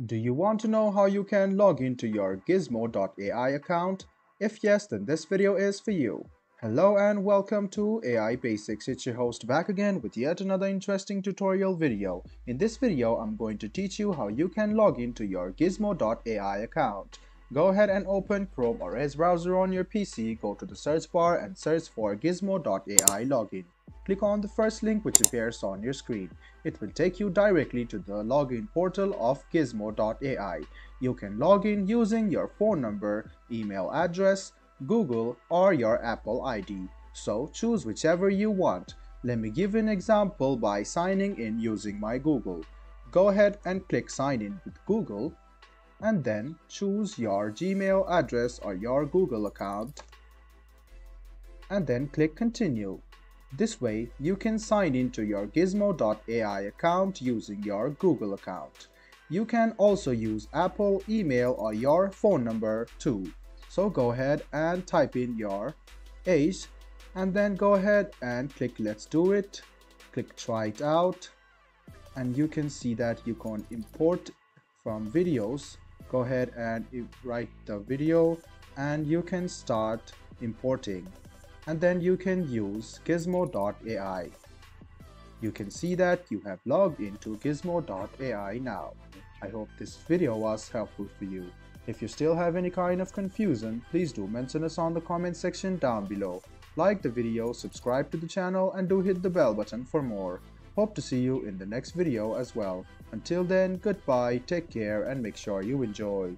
Do you want to know how you can log into your gizmo.ai account? If yes, then this video is for you. Hello and welcome to AI Basics. It's your host back again with yet another interesting tutorial video. In this video, I'm going to teach you how you can log into your gizmo.ai account. Go ahead and open Chrome or Edge browser on your PC, go to the search bar and search for gizmo.ai login. Click on the first link which appears on your screen. It will take you directly to the login portal of gizmo.ai. You can log in using your phone number, email address, Google or your Apple ID. So choose whichever you want. Let me give an example by signing in using my Google. Go ahead and click sign in with Google and then choose your Gmail address or your Google account and then click continue. This way you can sign into your gizmo.ai account using your Google account. You can also use Apple email or your phone number too. So go ahead and type in your age and then go ahead and click let's do it. Click try it out and you can see that you can import from videos. Go ahead and write the video and you can start importing and then you can use gizmo.ai. You can see that you have logged into gizmo.ai now. I hope this video was helpful for you. If you still have any kind of confusion, please do mention us on the comment section down below. Like the video, subscribe to the channel and do hit the bell button for more. Hope to see you in the next video as well. Until then, goodbye, take care and make sure you enjoy.